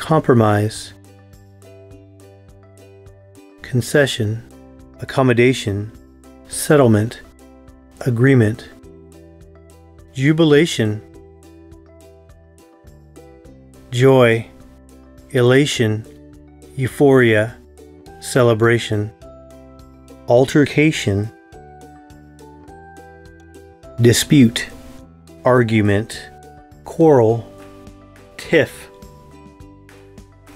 compromise, concession, accommodation, settlement, agreement, jubilation, joy, elation, euphoria, celebration, altercation, dispute, argument, quarrel, tiff,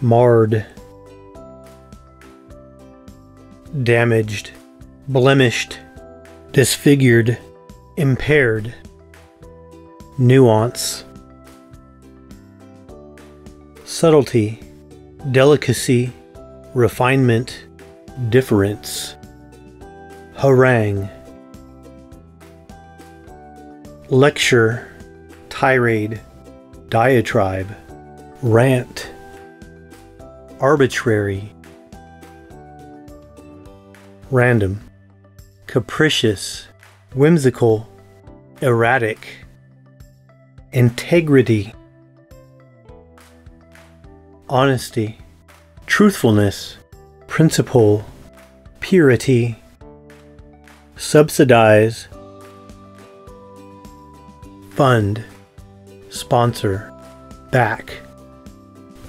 marred, damaged, blemished, disfigured, impaired, nuance, subtlety, delicacy, refinement, difference, harangue, lecture, tirade, diatribe, rant, arbitrary, random, capricious, whimsical, erratic, integrity, honesty, truthfulness, principle, purity, subsidize, fund, sponsor, back,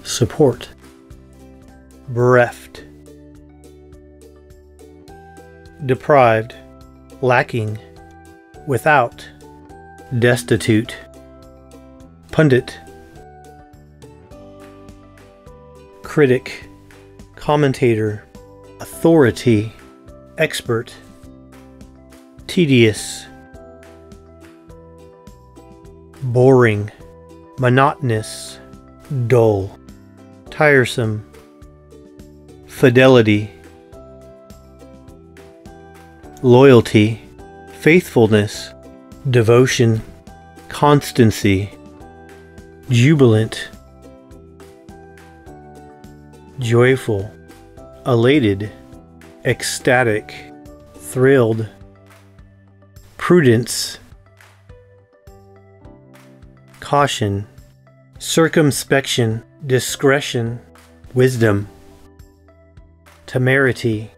support, bereft, deprived, lacking, without, destitute, pundit, critic, commentator, authority, expert, tedious, boring, monotonous, dull, tiresome, fidelity, loyalty, faithfulness, devotion, constancy, jubilant, joyful, elated, ecstatic, thrilled, prudence, caution, circumspection, discretion, wisdom, temerity,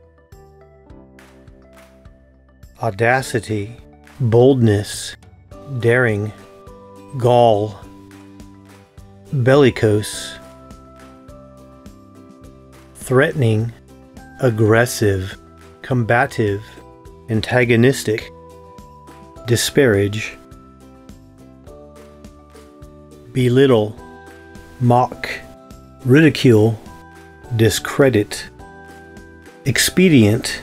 audacity, boldness, daring, gall, bellicose, threatening, aggressive, combative, antagonistic, disparage, belittle, mock, ridicule, discredit, expedient,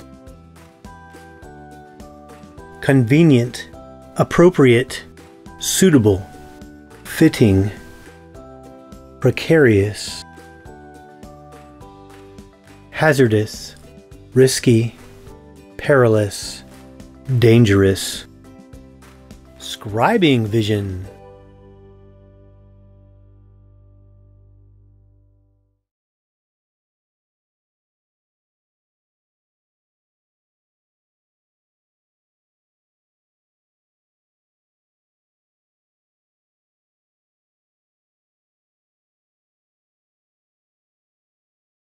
convenient, appropriate, suitable, fitting, precarious, hazardous, risky, perilous, dangerous. Scribing vision.